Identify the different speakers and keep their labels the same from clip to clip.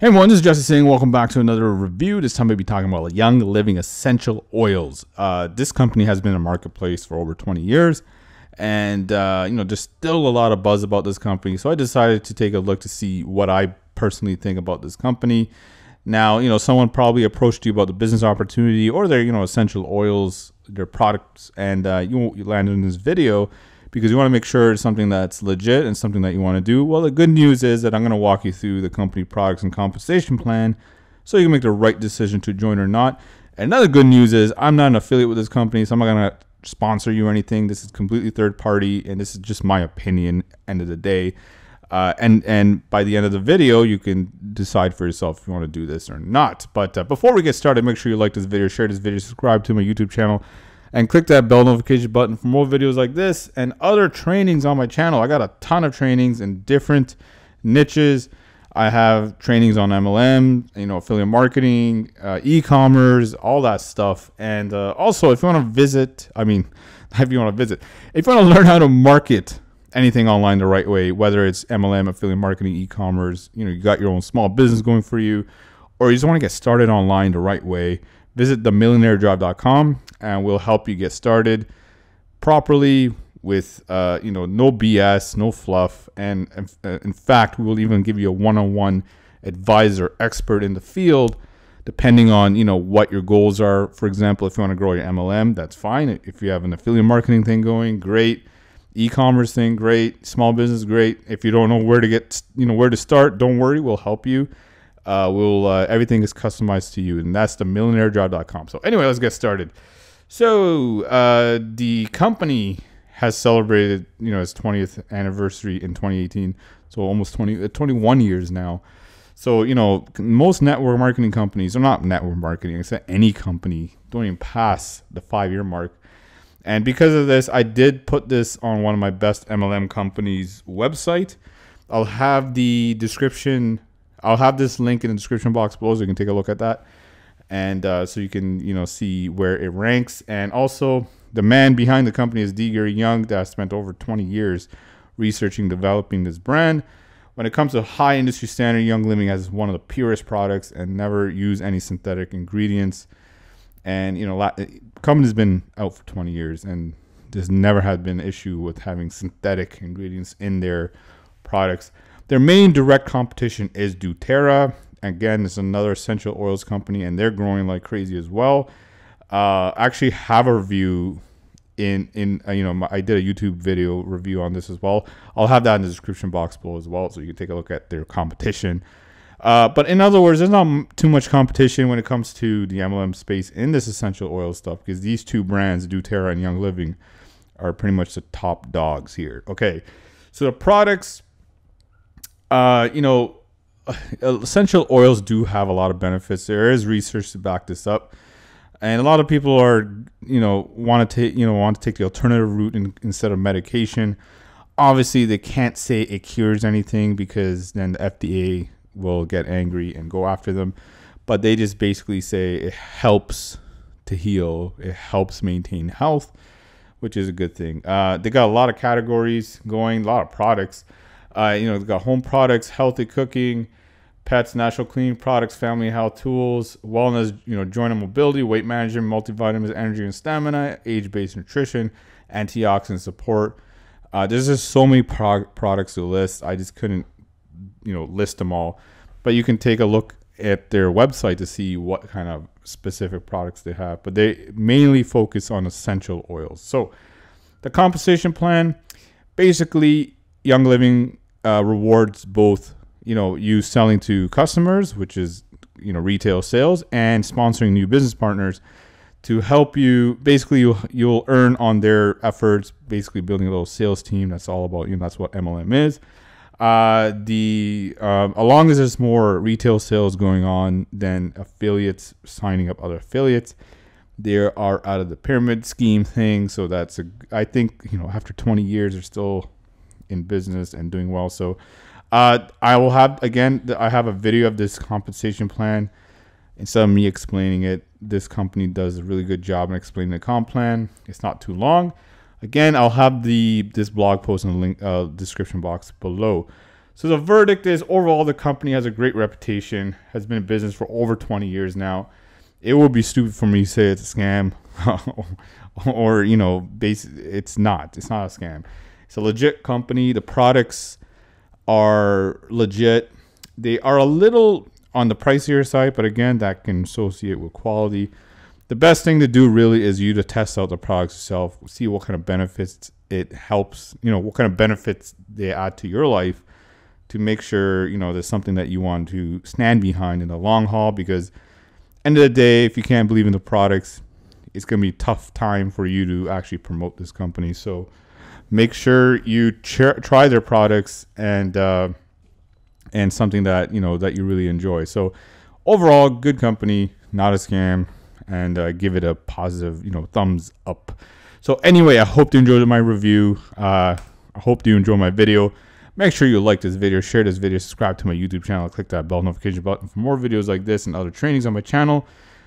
Speaker 1: Hey everyone, this is Jesse Singh. Welcome back to another review. This time we'll be talking about Young Living Essential Oils. Uh, this company has been in marketplace for over 20 years, and uh, you know there's still a lot of buzz about this company. So I decided to take a look to see what I personally think about this company. Now, you know, someone probably approached you about the business opportunity or their you know essential oils, their products, and uh, you, you landed in this video because you want to make sure it's something that's legit and something that you want to do. Well, the good news is that I'm going to walk you through the company products and compensation plan so you can make the right decision to join or not. Another good news is I'm not an affiliate with this company, so I'm not going to sponsor you or anything. This is completely third party, and this is just my opinion. End of the day, uh, and and by the end of the video, you can decide for yourself if you want to do this or not. But uh, before we get started, make sure you like this video, share this video, subscribe to my YouTube channel and click that bell notification button for more videos like this and other trainings on my channel. I got a ton of trainings in different niches. I have trainings on MLM, you know, affiliate marketing, uh, e-commerce, all that stuff. And uh, also, if you want to visit, I mean, if you want to visit, if you want to learn how to market anything online the right way, whether it's MLM, affiliate marketing, e-commerce, you know, you got your own small business going for you, or you just want to get started online the right way, visit themillionairedrive.com and we'll help you get started properly with uh, you know no BS, no fluff, and, uh, in fact, we will even give you a one-on-one advisor, expert in the field, depending on you know what your goals are. For example, if you want to grow your MLM, that's fine. If you have an affiliate marketing thing going, great. E-commerce thing, great. Small business, great. If you don't know where to get, you know where to start, don't worry, we'll help you. Uh, we'll uh, everything is customized to you, and that's the millionairedrive.com. So anyway, let's get started. So uh, the company has celebrated, you know, its 20th anniversary in 2018. So almost 20, uh, 21 years now. So you know, most network marketing companies, or not network marketing, said any company, don't even pass the five-year mark. And because of this, I did put this on one of my best MLM companies' website. I'll have the description. I'll have this link in the description box below, so you can take a look at that and uh, so you can you know see where it ranks. And also, the man behind the company is D. Gary Young, that spent over 20 years researching, developing this brand. When it comes to high industry standard, Young Living has one of the purest products and never use any synthetic ingredients. And you know, the company's been out for 20 years, and there's never had been an issue with having synthetic ingredients in their products. Their main direct competition is doTERRA, Again, it's another essential oils company, and they're growing like crazy as well. Uh, actually have a review in in uh, you know my, I did a YouTube video review on this as well. I'll have that in the description box below as well, so you can take a look at their competition. Uh, but in other words, there's not too much competition when it comes to the MLM space in this essential oil stuff because these two brands, doTERRA and Young Living, are pretty much the top dogs here. Okay, so the products, uh, you know, essential oils do have a lot of benefits. There is research to back this up, and a lot of people are, you know, want to take, you know, want to take the alternative route in, instead of medication. Obviously, they can't say it cures anything because then the FDA will get angry and go after them. But they just basically say it helps to heal, it helps maintain health, which is a good thing. Uh, they got a lot of categories going, a lot of products. You know, they got home products, healthy cooking, pets, natural cleaning products, family health tools, wellness, you know, joint and mobility, weight management, multivitamins, energy and stamina, age-based nutrition, antioxidant support. Uh, there's just so many pro- products to list. I just couldn't, you know, list them all. But you can take a look at their website to see what kind of specific products they have. But they mainly focus on essential oils. So the compensation plan, basically, Young Living uh, rewards both you know, you selling to customers, which is, you know, retail sales and sponsoring new business partners to help you. Basically, you'll, you'll earn on their efforts, basically building a little sales team. That's all about, you know, that's what MLM is. Uh, the uh, as long as there's more retail sales going on than affiliates signing up other affiliates, they are out of the pyramid scheme thing. So that's a, I think, you know, after 20 years, they're still in business and doing well. So uh, I will have again. I have a video of this compensation plan. Instead of me explaining it, this company does a really good job in explaining the comp plan. It's not too long. Again, I'll have the this blog post in the link uh, description box below. So the verdict is overall the company has a great reputation, has been in business for over 20 years now. It would be stupid for me to say it's a scam or you know, it's not. It's not a scam. It's a legit company. The products are legit. They are a little on the pricier side, but again, that can associate with quality. The best thing to do really is you to test out the products yourself, see what kind of benefits it helps, you know, what kind of benefits they add to your life to make sure you know there's something that you want to stand behind in the long haul because end of the day if you can't believe in the products it's going to be tough time for you to actually promote this company so make sure you ch- try their products and uh, and something that you know that you really enjoy. So overall good company not a scam and uh, give it a positive you know thumbs up. So anyway i hope you enjoyed my review. Uh, i hope you enjoy my video. Make sure you like this video, share this video, subscribe to my YouTube channel, click that bell notification button for more videos like this and other trainings on my channel.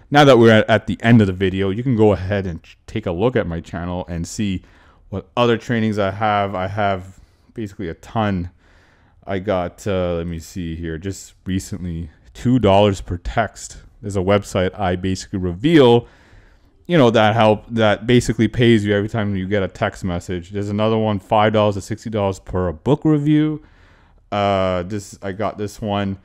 Speaker 1: Now that we're at, at the end of the video, you can go ahead and take a look at my channel and see what other trainings I have. I have basically a ton. I got, uh, let me see here, just recently, $2 per text. There's a website I basically reveal you know that help that basically pays you every time you get a text message. There's another one, five dollars to sixty dollars per a book review. Uh, this I got this one.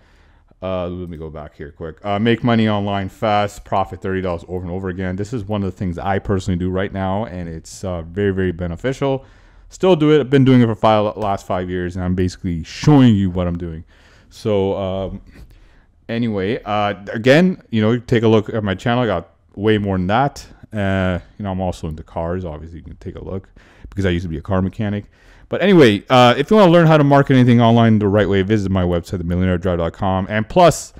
Speaker 1: Uh, let me go back here quick. Uh, make money online fast, profit thirty dollars over and over again. This is one of the things I personally do right now, and it's uh, very very beneficial. Still do it. I've been doing it for five last five years, and I'm basically showing you what I'm doing. So um, anyway, uh, again, you know, take a look at my channel. I got way more than that. Uh, you know, I'm also into cars. Obviously, you can take a look because I used to be a car mechanic. But anyway, uh, if you want to learn how to market anything online the right way, visit my website, themillionairedrive.com. And plus,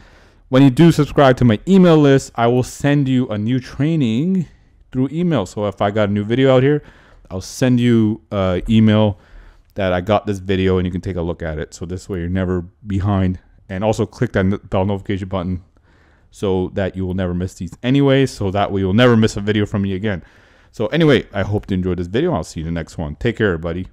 Speaker 1: when you do subscribe to my email list, I will send you a new training through email. So if I got a new video out here, I'll send you an email that I got this video and you can take a look at it. So this way you're never behind. And also click that bell notification button so that you will never miss these anyway. So that way you'll never miss a video from me again. So anyway, I hope you enjoyed this video. I'll see you in the next one. Take care, everybody.